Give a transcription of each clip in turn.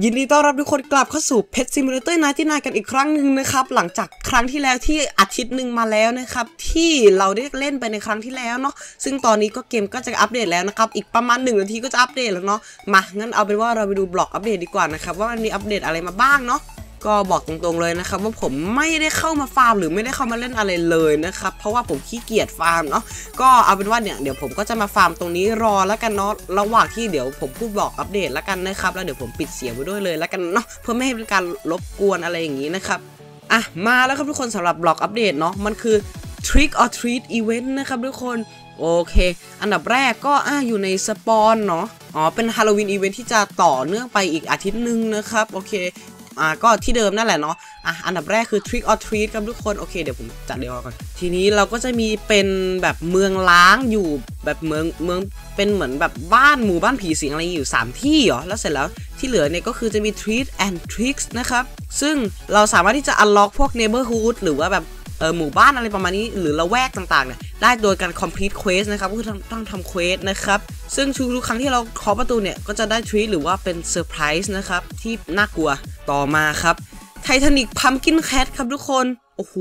ยินดีต้อนรับทุกคนกลับเข้าสู่ Pet Simulator 99กันอีกครั้งหนึ่งนะครับ หลังจากครั้งที่แล้วที่อาทิตย์หนึ่งมาแล้วนะครับ ที่เราได้เล่นไปในครั้งที่แล้วเนาะซึ่งตอนนี้ก็เกมก็จะอัปเดตแล้วนะครับ อีกประมาณ1นาทีก็จะอัปเดตแล้วเนาะมางั้นเอาเป็นว่าเราไปดูบล็อกอัปเดตดีกว่านะครับว่ามันมีอัปเดตอะไรมาบ้างเนาะ ก็บอกตรงๆเลยนะครับว่าผมไม่ได้เข้ามาฟาร์มหรือไม่ได้เข้ามาเล่นอะไรเลยนะครับเพราะว่าผมขี้เกียจฟาร์มเนาะก็เอาเป็นว่าเนี่ยเดี๋ยวผมก็จะมาฟาร์มตรงนี้รอแล้วกันเนาะระหว่างที่เดี๋ยวผมพูดบอกอัปเดตแล้วกันนะครับแล้วเดี๋ยวผมปิดเสียงไว้ด้วยเลยแล้วกันเนาะเพื่อไม่ให้เป็นการรบกวนอะไรอย่างนี้นะครับอะมาแล้วครับทุกคนสำหรับบล็อกอัปเดตเนาะมันคือ Trick or Treat Event นะครับทุกคนโอเค อันดับแรกก็อะอยู่ใน spawn เนาะ อ๋อ เป็น Halloween event ที่จะต่อเนื่องไปอีกอาทิตย์หนึ่งนะครับ โอเค อ่าก็ที่เดิมนั่นแหละเนาะอะอันดับแรกคือ Trick or Treat ครับทุกคนโอเคเดี๋ยวผมจัดเรียวก่อน ทีนี้เราก็จะมีเป็นแบบเมืองล้างอยู่แบบเมืองเมืองเป็นเหมือนแบบบ้านหมู่บ้านผีสิงอะไรอยู่ 3 ที่เหรอ แล้วเสร็จแล้วที่เหลือเนี่ยก็คือจะมี Treat and Tricks นะครับ ซึ่งเราสามารถที่จะ unlock พวก neighborhood หรือว่าแบบ หมู่บ้านอะไรประมาณนี้ หรือละแวกต่างๆเนี่ยได้โดยการ complete quest นะครับก็คือต้องทำ quest นะครับ ซึ่งทุกๆครั้งที่เราเคาะประตูเนี่ย ก็จะได้ treat หรือว่าเป็น surprise นะครับ ที่น่ากลัวต่อมาครับ Titanic Pumpkin Cat ครับทุกคน โอ้โห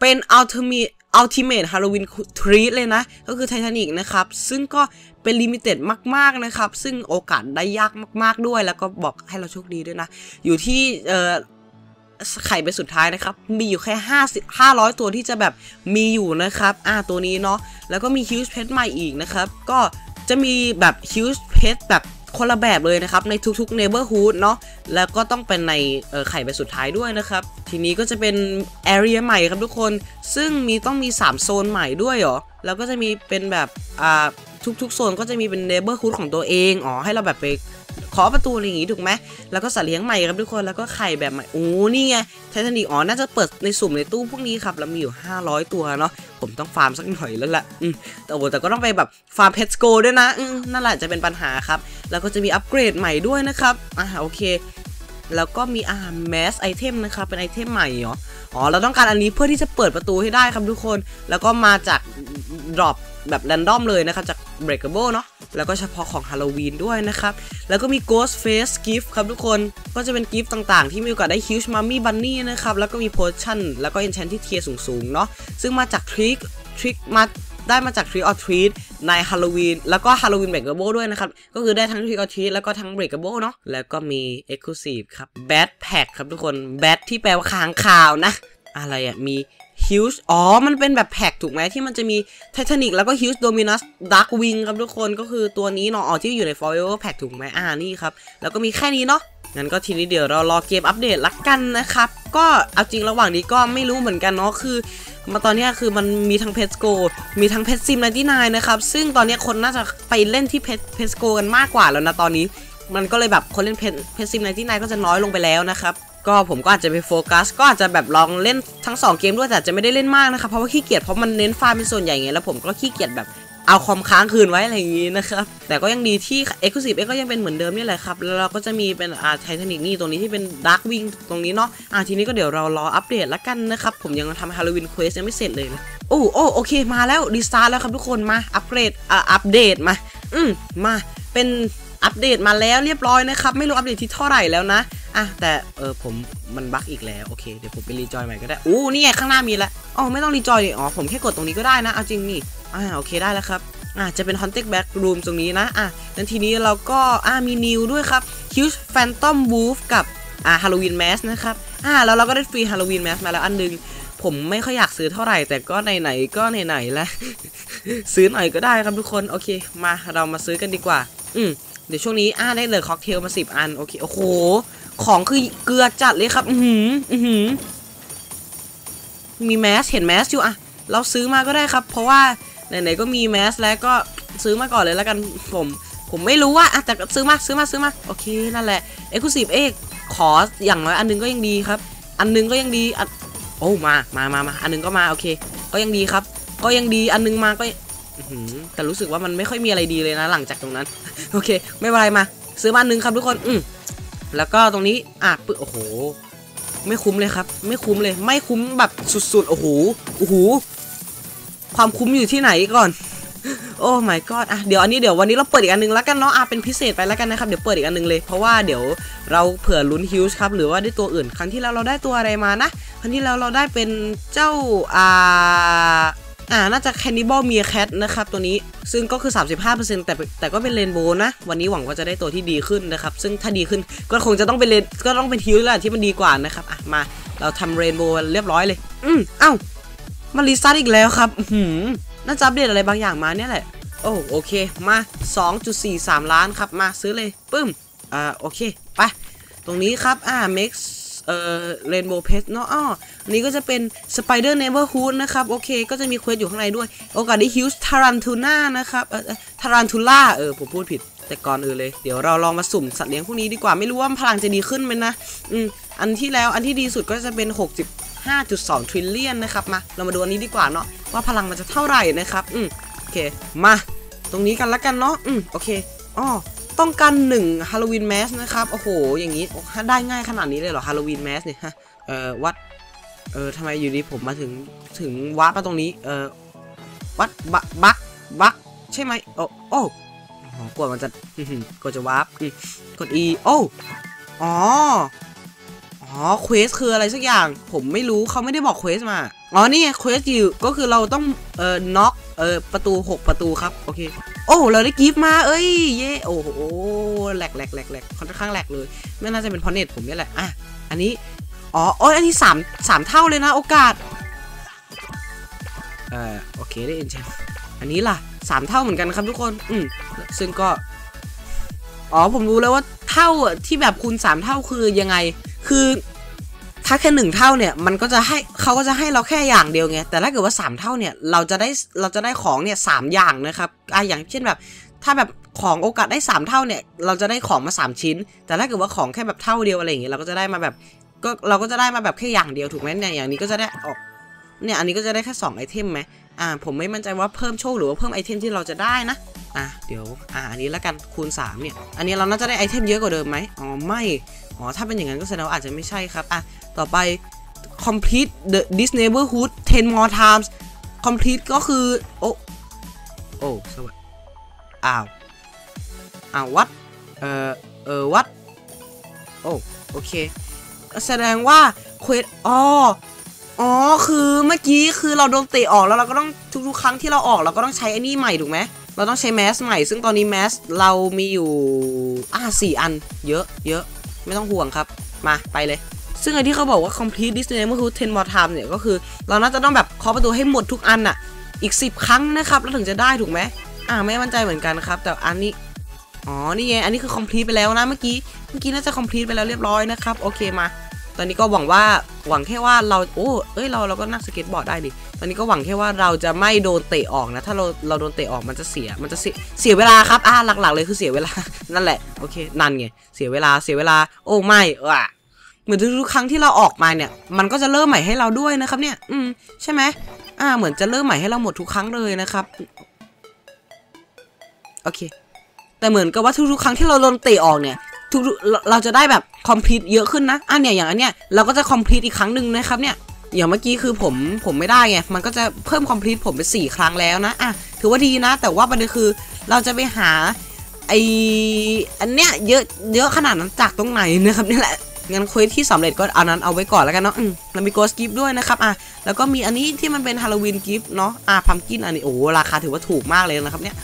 เป็น ultimate ultimate Halloween treat เลยนะ ก็คือ Titanic นะครับ ซึ่งก็เป็น limited มาก ๆ นะครับ ซึ่งโอกาสได้ยากมาก ๆ ด้วย แล้วก็บอกให้เราโชคดีด้วยนะ อยู่ที่เอ่อ ไข่เป็นสุดท้ายนะครับ มีอยู่แค่50 500 ตัวที่จะแบบมีอยู่นะครับ อ่าตัวนี้เนาะ แล้วก็มี Huge Pet ใหม่อีกนะครับ ก็จะมีแบบ Huge Pet แบบคนละแบบเลยนะครับ ในทุกๆ Neighborhood เนาะแล้วก็ต้องเป็นในไข่เป็นสุดท้ายด้วยนะครับ ทีนี้ก็จะเป็น Area ใหม่ครับทุกคน ซึ่งมีต้องมี 3 โซนใหม่ด้วยเหรอ แล้วก็จะมีเป็นแบบ อ่า ทุกๆ โซนก็จะมีเป็น Neighborhood ของตัวเอง อ๋อ ให้เราแบบไป ขอประตูอะไรอย่างงี้ถูกไหมแล้วก็สัตว์เลี้ยงใหม่ครับทุกคนแล้วก็ไข่แบบใหม่โอ้นี่ไงไททานิกอ๋อน่าจะเปิดในสุ่มในตู้พวกนี้ครับแล้วมีอยู่ 500 ตัวเนาะผมต้องฟาร์มสักหน่อยแล้วแหละอืมแต่โอ้แต่ก็ต้องไปแบบฟาร์มเพชโกด้วยนะอืมนั่นแหละจะเป็นปัญหาครับ แล้วก็จะมีอัปเกรดใหม่ด้วยนะครับอ่าโอเคแล้วก็มีอ่า mask item นะครับเป็น item ใหม่เหรออ๋อเราต้องการอันนี้เพื่อที่จะเปิดประตูให้ได้ครับทุกคน แล้วก็มาจาก drop แบบ random เลยนะครับจาก breakable เนาะ แล้วก็เฉพาะของฮาโลวีนด้วยนะครับ แล้วก็มี ghost face gift ครับทุกคนก็จะเป็น gift ต่างๆ ที่มีโอกาสได้ huge mummy bunny นะครับ แล้วก็มี potion แล้วก็ enchant ที่ tier สูงๆเนาะซึ่งมาจาก trick trick มาได้มาจาก trick or treat ในฮาโลวีนแล้วก็ Halloween breakable ด้วยนะครับ ก็คือได้ทั้ง trick or treat แล้วก็ทั้ง breakable เนาะแล้วก็มี exclusive ครับ bad pack ครับทุกคน bad ที่แปลว่าค้างคาวนะ อะไรอะ มี Huge อ๋อ มันเป็นแบบแพ็กถูกไหมที่มันจะมี Titanic แล้วก็ Huge Dominus Dark Wing ครับทุกคนก็คือตัวนี้เนาะอ๋อที่อยู่ใน Forever Pack ถูกไหมอ่านี่ครับ แล้วก็มีแค่นี้เนาะงั้นก็ทีนี้เดี๋ยวเรารอเกมอัปเดตละกันนะครับ ก็เอาจริงระหว่างนี้ก็ไม่รู้เหมือนกันเนาะคือมาตอนนี้คือมันมีทั้งเพจโกมีทั้งเพจซิมไนที่นายนะครับ ซึ่งตอนนี้คนน่าจะไปเล่นที่เพจเพจโกกันมากกว่าแล้วนะตอนนี้ มันก็เลยแบบคนเล่นเพจเพจซิมไนที่นายก็จะน้อยลงไปแล้วนะครับ ก็ผมก็อาจจะไปโฟกัส ก็อาจจะแบบลองเล่นทั้ง 2 เกมด้วยแต่จะไม่ได้เล่นมากนะครับเพราะว่าขี้เกียจเพราะมันเน้นฟาร์มเป็นส่วนใหญ่ไงแล้วผมก็ขี้เกียจแบบเอาคอมค้างคืนไว้อะไรอย่างงี้นะครับ แต่ก็ยังดีที่ Exclusive X ก็ยังเป็นเหมือนเดิมนี่แหละครับ แล้วเราก็จะมีเป็นอ่าไททานิกนี่ตรงนี้ที่เป็นดาร์ w วิงตรงนี้เนาะอ่าทีนี้ก็เดี๋ยวเรารออัปเดตละกันนะครับ ผมยังทำ Halloween quest ยังไม่เสร็จเลยนะโอ้โอ้โอเคมาแล้ว restart แล้วครับทุกคนมาอัปเกรดอ่าอัปเดตมา อืมมาเป็นอัปเดตมาแล้วเรียบร้อยนะครับ ไม่รู้อัปเดตที่เท่าไหร่แล้วนะ อะแต่เออผมมัน bug อีกแล้วโอเคเดี๋ยวผมไปรีจอยใหม่ก็ได้อู้นี่ไงข้างหน้ามีแล้วอ๋อไม่ต้องรีจอยอ๋อผมแค่กดตรงนี้ก็ได้นะเอาจริงนี่อ่าโอเคได้แล้วครับอ่าจะเป็น Haunted Back Room ตรงนี้นะอะงั้นทีนี้เราก็อ่ามีนิวด้วยครับ Huge Phantom Wolf กับอ่า Halloween Mask นะครับอ่าแล้วเราก็ได้ฟรี Halloween Mask มาแล้วอันนึง ผมไม่ค่อยอยากซื้อเท่าไหร่ แต่ก็ไหนๆก็ไหนๆแล้วซื้อหน่อยก็ได้ครับทุกคนโอเค มาเรามาซื้อกันดีกว่า อืม เดี๋ยวช่วงนี้อ่าได้เลยค็อกเทลมาสิบอันโอเคโอ้โหของคือเกลือจัดเลยครับ อือหืออือหือมีแมสเห็นแมสอยู่อะเราซื้อมาก็ได้ครับ เพราะว่าไหนๆก็มีแมสแล้วก็ซื้อมาก่อนเลยแล้วกันผมผมไม่รู้ว่าอะแต่ซื้อมาซื้อมาซื้อมาโอเคนั่นแหละเอ็กซ์คลูซีฟเอกขออย่างน้อยอันนึงก็ยังดีครับ อันนึงก็ยังดีอันโอ้มามามามาอันนึงก็มาโอเค ก็ยังดีครับ ก็ยังดีอันนึงมาก็ แต่รู้สึกว่ามันไม่ค่อยมีอะไรดีเลยนะหลังจากตรงนั้น โอเค ไม่เป็นไรมา ซื้อมาอันนึงครับทุกคน อืมแล้วก็ตรงนี้อะปึ๊โอ้โห ไม่คุ้มเลยครับ ไม่คุ้มเลย ไม่คุ้มแบบสุดๆโอ้โหโอ้โหความคุ้มอยู่ที่ไหนก่อน โอ้ my god อะเดี๋ยวอันนี้เดี๋ยววันนี้เราเปิดอีกอันหนึงแล้วกันเนาะอะเป็นพิเศษไปแล้วกันนะครับเดี๋ยวเปิดอีกอันหนึงเลยเพราะว่าเดี๋ยวเราเผื่อลุ้นฮิวส์ครับหรือว่าได้ตัวอื่น ครั้งที่แล้วเราได้ตัวอะไรมานะ ครั้งที่แล้วเราได้เป็นเจ้าอ่า อ่าน่าจะ Cannibal Meerkat นะครับตัวนี้ซึ่งก็คือ 35%แต่แต่ก็เป็นเรนโบว์นะ วันนี้หวังว่าจะได้ตัวที่ดีขึ้นนะครับ ซึ่งถ้าดีขึ้นก็คงจะต้องเป็นเรนก็ต้องเป็นฮิวส์แหละที่มันดีกว่านะครับอะมาเราทำ rainbow เรียบร้อยเลย อืมเอ้ามา restart อีกแล้วครับหืมน่าจะอัปเดตอะไรบางอย่างมาเนี่ยแหละ โอ้โอเคมา 2.43 ล้านครับมาซื้อเลยปึ้มอ่าโอเคไปตรงนี้ครับอ่า mix เอ่อ rainbow pet เนาะอ้ออันนี้ก็จะเป็น spider neighborhood นะครับ โอเค ก็จะมี quest อยู่ข้างในด้วย โอกาสได้ huge tarantula นะครับเอ่อ tarantula เออผมพูดผิดแต่ก่อนอื่นเลย เดี๋ยวเราลองมาสุ่มสัตว์เลี้ยงพวกนี้ดีกว่าไม่รู้ว่าพลังจะดีขึ้นไหมนะอืมอันที่แล้วอันที่ดีสุดก็จะเป็น 65.2 trillion นะครับมาเรามาดูอันนี้ดีกว่าเนาะว่าพลังมันจะเท่าไหร่นะครับอืมโอเคมา ตรงนี้กันละกันเนาะอืมโอเคอ๋อ ต้องการหนึ่งฮาโลวีนแมสนะครับ โอ้โห อย่างนี้ได้ง่ายขนาดนี้เลยเหรอฮาโลวีนแมสเนี่ยฮะ เอ่อ วัด เอ่อทำไมอยู่ดีผมมาถึง ถึงวัดมาตรงนี้ เอ่อ วัดบักบักบักใช่ไหมโอ้โอ้อ๋อกดมันจะกดจะ warp กด E โอ้อ๋อ อ๋อ quest คืออะไรสักอย่าง ผมไม่รู้เขาไม่ได้บอก quest มา อ๋อนี่ quest อยู่ก็คือเราต้องเอ่อน็อกเอ่อประตู 6 ประตูครับโอเคโอ้เราได้ gift มาเอ้ยเย่โอ้โห lag lag lag lag ค่อนข้าง lag เลยไม่น่าจะเป็นเพราะเน็ตผมนี่แหละอะอันนี้อ๋อโอ้ยอันนี้สามสามเท่าเลยนะโอกาสเอ่อโอเคได้ enchantอันนี้ล่ะสามเท่าเหมือนกันครับทุกคนอืมซึ่งก็อ๋อผมรู้แล้วว่าเท่าที่แบบคูณสามเท่าคือยังไง คือ ถ้าแค่หนึ่งเท่าเนี่ยมันก็จะให้เขาก็จะให้เราแค่อย่างเดียวไงแต่ถ้าเกิดว่าสามเท่าเนี่ยเราจะได้เราจะได้ของเนี่ยสามอย่างนะครับอะอย่างเช่นแบบ ถ้าแบบของโอกาสได้สามเท่าเนี่ยเราจะได้ของมาสามชิ้น แต่ถ้าเกิดว่าของแค่แบบเท่าเดียวอะไรอย่างเงี้ยเราก็จะได้มาแบบก็เราก็จะได้มาแบบแค่อย่างเดียวถูกไหมเนี่ยอย่างนี้ก็จะได้ออกเนี่ยอันนี้ก็จะได้แค่สอง item ไหมอ่าผมไม่มั่นใจว่าเพิ่มโชคหรือว่าเพิ่มไอเทมที่เราจะได้นะอะเดี๋ยวอ่าอันนี้แล้วกันคูณ3เนี่ยอันนี้เราน่าจะได้ไอเทมเยอะกว่าเดิมไหมอ๋อไม่ อ๋อ ถ้าเป็นอย่างนั้นก็แสดงว่าอาจจะไม่ใช่ครับ อะ ต่อไป complete the this neighborhood 10 more times complete ก็คือ โอ้ โอ้สวัสดีอ้าว อ้าว what เอ่อ เอ่อ what โอ้ โอเค แสดงว่าเควสอ๋ออ๋อ คือเมื่อกี้คือเราโดนเตะออกแล้วเราก็ต้องทุกๆครั้งที่เราออกเราก็ต้องใช้ไอ้นี่ใหม่ถูกไหม เราต้องใช้แมสใหม่ ซึ่งตอนนี้แมสเรามีอยู่ อ่าสี่อัน เยอะ เยอะ ไม่ต้องห่วงครับ มาไปเลย ซึ่งไอ้ที่เขาบอกว่า complete this name ก็คือ10 more time เนี่ยก็คือ เราน่าจะต้องแบบเคาะประตูให้หมดทุกอันอะอีก 10 ครั้งนะครับ แล้วถึงจะได้ถูกไหมอ่าไม่มั่นใจเหมือนกันครับ แต่อันนี้ อ๋อ นี่ไง อันนี้คือ complete ไปแล้วนะ เมื่อกี้ เมื่อกี้น่าจะ complete ไปแล้วเรียบร้อยนะครับ โอเคมา ตอนนี้ก็หวังว่าหวังแค่ว่าเราโอ้เอ้ยเราเราก็นั่งสเก็ตบอร์ดได้ดิตอนนี้ก็หวังแค่ว่าเราจะไม่โดนเตะออกนะ ถ้าเราเราโดนเตะออกมันจะเสียมันจะเสียเสียเวลาครับอ่าหลักๆเลยคือเสียเวลานั่นแหละโอเคนั่นไงเสียเวลาเสียเวลา โอ้ไม่อะเหมือนทุกครั้งที่เราออกมาเนี่ย มันก็จะเริ่มใหม่ให้เราด้วยนะครับเนี่ย อืมใช่ไหมอ่าเหมือนจะเริ่มใหม่ให้เราหมดทุกครั้งเลยนะครับโอเคแต่เหมือนกับว่าทุกๆครั้งที่เราโดนเตะออกเนี่ย ทุกๆเราจะได้แบบ complete เยอะขึ้นนะอันเนี่ยอย่างอันเนี้ยเราก็จะ complete อีกครั้งหนึ่งนะครับเนี่ยอย่างเมื่อกี้คือผมผมไม่ได้ไงมันก็จะเพิ่ม complete ผมไปสี่ครั้งแล้วนะอะถือว่าดีนะ แต่ว่าประเด็นคือเราจะไปหาไออันเนี้ยเยอะเยอะขนาดนั้นจากตรงไหนนะครับนี่แหละงั้น quest ที่สำเร็จก็เอานั้นเอาไว้ก่อนแล้วกันเนาะเรามี ghost gift ด้วยนะครับอะแล้วก็มีอันนี้ที่มันเป็น Halloween gift เนาะอะ pumpkin อันนี้โอ้ราคาถือว่าถูกมากเลยนะครับเนี่ย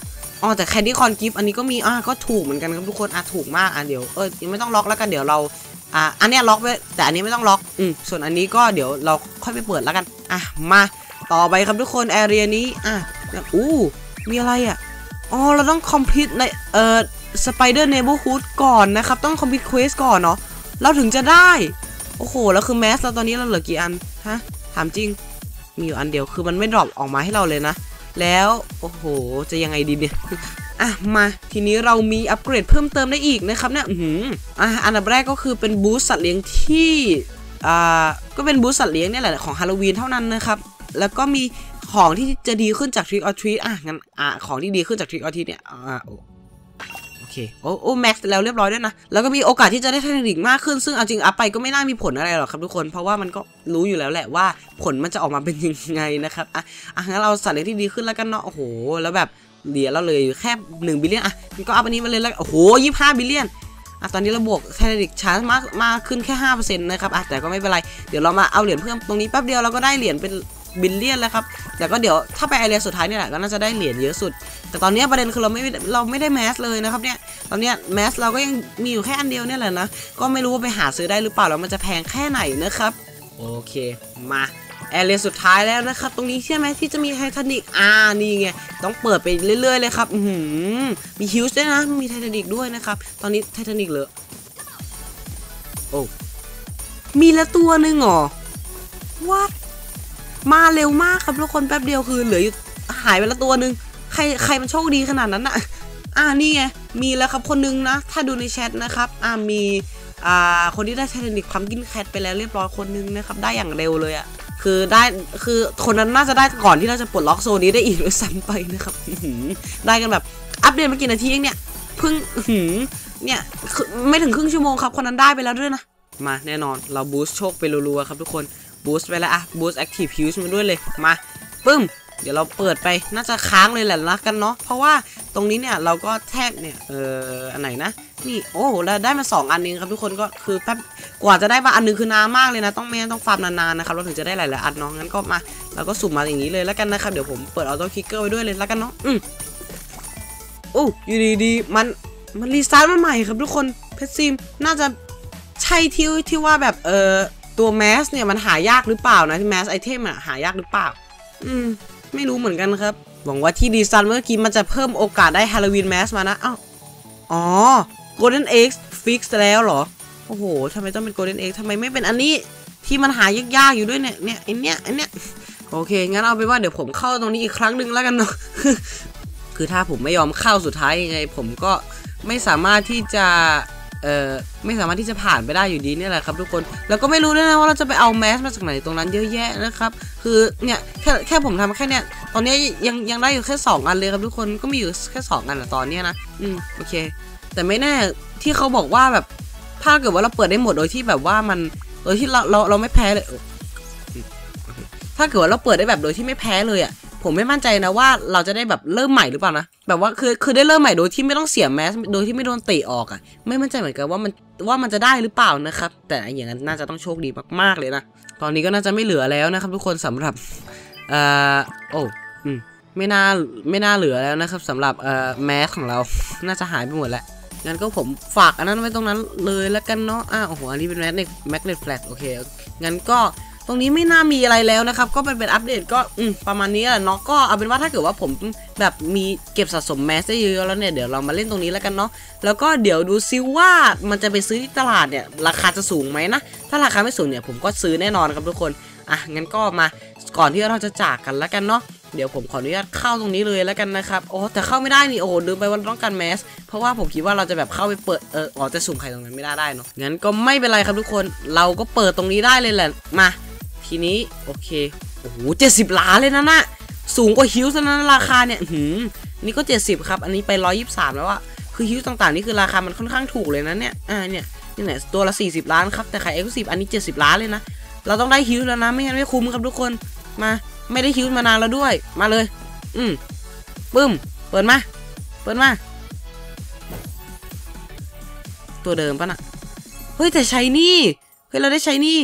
อ๋อแต่ candy corn gift อันนี้ก็มีอ่าก็ถูกเหมือนกันครับทุกคนอะถูกมากอะเดี๋ยวเออยังไม่ต้องล็อกแล้วกันเดี๋ยวเราอ่าอันเนี้ยล็อกไว้แต่อันนี้ไม่ต้องล็อกอืมส่วนอันนี้ก็เดี๋ยวเราค่อยไปเปิดแล้วกันอะมาต่อไปครับทุกคน area นี้อะอู้มีอะไรอะอ๋อเราต้อง complete ในเอ่อ spider neighborhood ก่อนนะครับต้อง complete quest ก่อนเนาะเราถึงจะได้ โอ้โหแล้วคือแมสเราตอนนี้เราเหลือกี่อันฮะถามจริงมีอยู่อันเดียวคือมันไม่ drop ออกมาให้เราเลยนะ แล้ว โอ้โห จะยังไงดีเนี่ยอะมา ทีนี้เรามีอัปเกรดเพิ่มเติมได้อีกนะครับเนี่ยอืมอะอันดับแรกก็คือเป็น boost สัตว์เลี้ยงที่อ่าก็เป็น boost สัตว์เลี้ยงเนี่ยแหละของฮาโลวีนเท่านั้นนะครับแล้วก็มีของที่จะดีขึ้นจาก trick or treat อะงั้นอะของที่ดีขึ้นจาก trick or treat เนี่ยอ่า เคโอ้โอ้ max แล้วเรียบร้อยด้วยนะ แล้วก็มีโอกาสที่จะได้เทคนิคมากขึ้น ซึ่งเอาจริงอัพไปก็ไม่น่ามีผลอะไรหรอกครับทุกคน เพราะว่ามันก็รู้อยู่แล้วแหละว่าผลมันจะออกมาเป็นยังไงนะครับอะอะงั้นเราสัตว์เลี้ยงที่ดีขึ้นแล้วกันเนาะโอ้โหแล้วแบบเหรียญเราเลยแค่1 billion อะก็อัพอันนี้มาเลยแล้วโอ้โห25 billion อะตอนนี้เราบวกไททานิกช้ามากมากขึ้นแค่5%นะครับอะแต่ก็ไม่เป็นไรเดี๋ยวเรามาเอาเหรียญเพิ่มตรงนี้แป๊บเดียวเราก็ได้เหรียญเป็น billion แล้วครับ แต่ก็เดี๋ยวถ้าไป area สุดท้ายเนี่ยแหละก็น่าจะได้เหรียญเยอะสุด แต่ตอนนี้ประเด็นคือเราไม่เราไม่ได้แมสเลยนะครับเนี่ย ตอนเนี้ยแมสเราก็ยังมีอยู่แค่อันเดียวเนี่ยแหละนะ ก็ไม่รู้ว่าไปหาซื้อได้หรือเปล่าแล้วมันจะแพงแค่ไหนนะครับ โอเคมา area สุดท้ายแล้วนะครับ ตรงนี้ใช่ไหมที่จะมีไททานิกอ่านี่ไงต้องเปิดไปเรื่อยๆเลยครับอืมมีฮิวส์ด้วยนะ มีไททานิกด้วยนะครับ ตอนนี้ไททานิกเหลือโอ้มีละตัวหนึ่งเหรอ what มาเร็วมากครับทุกคนแป๊บเดียวคือเหลืออยู่หายไปละตัวหนึ่งใครใครมันโชคดีขนาดนั้นอะ อ่านี่ไงมีแล้วครับคนนึงนะ ถ้าดูในแชทนะครับอ่ามีอ่าคนที่ได้ titanic pumpkin cat ไปแล้วเรียบร้อยคนนึงนะครับได้อย่างเร็วเลยอะคือได้คือคนนั้นน่าจะได้ก่อนที่เราจะปลดล็อกโซนนี้ได้อีกด้วยซ้ำไปนะครับได้กันแบบอัปเดตมากี่นาทีเองเนี่ยเพิ่งเนี่ยไม่ถึงครึ่งชั่วโมงครับคนนั้นได้ไปแล้วด้วยนะมาแน่นอนเรา boost โชคไปรัวๆครับทุกคน boost ไปแล้วอะ boost active huge มาด้วยเลยมาปึ้ม เดี๋ยวเราเปิดไปน่าจะค้างเลยแหละนะกันเนาะเพราะว่าตรงนี้เนี่ยเราก็แทบเนี่ยเอออันไหนนะนี่โอ้โหเราได้มา 2 อันเองครับทุกคนก็คือแป๊บกว่าจะได้มาอันนึงคือนานมากเลยนะ ต้องไม่ต้องฟาร์มนานๆนะครับเราถึงจะได้หลายๆอันเนาะงั้นก็มาเราก็สุ่มมาอย่างนี้เลยแล้วกันนะครับเดี๋ยวผมเปิด auto clicker ไว้ด้วยเลยแล้วกันเนาะอืมโอ้อยู่ดีๆมันมัน restart มาใหม่ครับทุกคน Pet Sim น่าจะใช่ที่ที่ว่าแบบเออตัวแมสเนี่ยมันหายากหรือเปล่านะ mask item อะหายากหรือเปล่า อืม ไม่รู้เหมือนกันครับ หวังว่าที่ดีซันเมื่อกี้มันจะเพิ่มโอกาสได้ Halloween mask มานะอ้าวอ๋อ Golden Egg Fix แล้วเหรอ โอ้โหทำไมต้องเป็น Golden Egg ทำไมไม่เป็นอันนี้ที่มันหายากๆอยู่ด้วยเนี่ย เนี่ยไอเนี้ยไอเนี้ย โอเค งั้นเอาไปว่าเดี๋ยวผมเข้าตรงนี้อีกครั้งหนึ่งแล้วกันเนาะ คือถ้าผมไม่ยอมเข้าสุดท้ายยังไง ผมก็ไม่สามารถที่จะ เอ่อไม่สามารถที่จะผ่านไปได้อยู่ดีเนี่ยแหละครับทุกคนแล้วก็ไม่รู้ด้วยนะว่าเราจะไปเอาแมสมาจากไหนตรงนั้นเยอะแยะนะครับ คือเนี่ยแค่แค่ผมทำแค่เนี้ยตอนนี้ยังยังได้อยู่แค่ 2 อันเลยครับทุกคนก็มีอยู่แค่ 2 อันอะตอนเนี้ยนะอืมโอเค แต่ไม่แน่ที่เขาบอกว่าแบบถ้าเกิดว่าเราเปิดได้หมดโดยที่แบบว่ามันโดยที่เราเราเราไม่แพ้เลยถ้าเกิดว่าเราเปิดได้แบบโดยที่ไม่แพ้เลยอะ ผมไม่มั่นใจนะว่าเราจะได้แบบเริ่มใหม่หรือเปล่านะแบบว่าคือคือได้เริ่มใหม่โดยที่ไม่ต้องเสียแมสโดยที่ไม่โดนเตะออกอะไม่มั่นใจเหมือนกันว่ามันว่ามันจะได้หรือเปล่านะครับ แต่อย่างนั้นน่าจะต้องโชคดีมากๆเลยนะตอนนี้ก็น่าจะไม่เหลือแล้วนะครับ ทุกคนสำหรับเอ่อโอ้อืมไม่น่าไม่น่าเหลือแล้วนะครับสำหรับเอ่อแมสของเรา น่าจะหายไปหมดแล้วงั้นก็ผมฝากอันนั้นไว้ตรงนั้นเลยแล้วกันเนาะอ่าโอ้โหอันนี้เป็นแมกเนตแมกเนตแฟลชโอเคงั้นก็ ตรงนี้ไม่น่ามีอะไรแล้วนะครับ ก็เป็นเป็นอัปเดตก็ประมาณนี้แหละเนาะก็เอาเป็นว่าถ้าเกิดว่าผมแบบมีเก็บสะสมแมสได้เยอะแล้วเนี่ยเดี๋ยวเรามาเล่นตรงนี้แล้วกันเนาะแล้วก็เดี๋ยวดูซิว่ามันจะไปซื้อที่ตลาดเนี่ยราคาจะสูงไหมนะถ้าราคาไม่สูงเนี่ยผมก็ซื้อแน่นอนครับทุกคนอะงั้นก็มาก่อนที่เราจะจากกันแล้วกันเนาะเดี๋ยวผมขออนุญาตเข้าตรงนี้เลยแล้วกันนะครับโอ้แต่เข้าไม่ได้นี่โอ้ลืมไปว่าต้องการแมส เพราะว่าผมคิดว่าเราจะแบบเข้าไปเปิดเอออ๋อจะสุ่มใครตรงนั้นไม่ได้ได้เนาะงั้นก็ไม่เป็นไรครับทุกคนเราก็เปิดตรงนี้ได้เลยแหละมา ทีนี้โอเคโอ้โหเจ็ดสิบล้านเลยนะนะสูงกว่าฮิวส์นะราคาเนี่ยหืมนี่ก็เจ็ดสิบครับ อันนี้ไปร้อยยี่สิบสามแล้วอะคือฮิวส์ต่างๆ นี่คือราคามันค่อนข้างถูกเลยนะเนี่ย อ่าเนี่ยนี่ไหนตัวละสี่สิบล้านครับ แต่ขายเอ็กซ์สิบอันนี้เจ็ดสิบล้านเลยนะ เราต้องได้ฮิวส์แล้วนะ ไม่งั้นไม่คุ้มครับทุกคน มา ไม่ได้ฮิวส์มานานแล้วด้วย มาเลย อืมปึ้ม เปิดมา เปิดมา ตัวเดิมปะน่ะ เฮ้ยแต่ใช้นี่ เฮ้ยเราได้ใช้นี่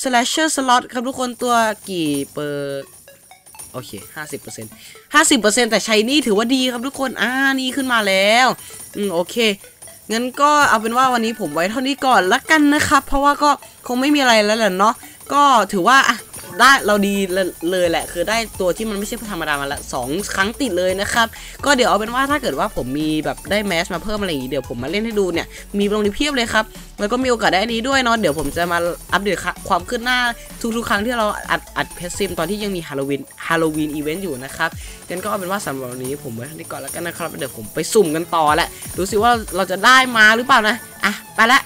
slasher slot ครับทุกคนตัวกี่เปอร์โอเคห้าสิบเปอร์เซ็นต์ห้าสิบเปอร์เซ็นต์แต่ใช้นี่ถือว่าดีครับทุกคนอ่านี่ขึ้นมาแล้วอืมโอเคงั้นก็เอาเป็นว่าวันนี้ผมไว้เท่านี้ก่อนละกันนะครับ เพราะว่าก็คงไม่มีอะไรแล้วแหละเนาะก็ถือว่าอะ ได้เราดีเลยแหละ คือได้ตัวที่มันไม่ใช่ธรรมดามาละสองครั้งติดเลยนะครับ ก็เดี๋ยวเอาเป็นว่าถ้าเกิดว่าผมมีแบบได้แมสมาเพิ่มอะไรอย่างงี้เดี๋ยวผมมาเล่นให้ดูเนี่ยมีตรงนี้เพียบเลยครับแล้วก็มีโอกาสได้อันนี้ด้วยเนาะเดี๋ยวผมจะมาอัปเดตความคืบหน้าทุกๆครั้งที่เราอัดอัด Pet Sim ตอนที่ยังมี Halloween Halloween event อยู่นะครับงั้นก็เอาเป็นว่าสำหรับวันนี้ผมไว้เท่านี้ก่อนแล้วกันนะครับเดี๋ยวผมไปสุ่มกันต่อแหละดูสิว่าเราจะได้มาหรือเปล่านะอะไปละ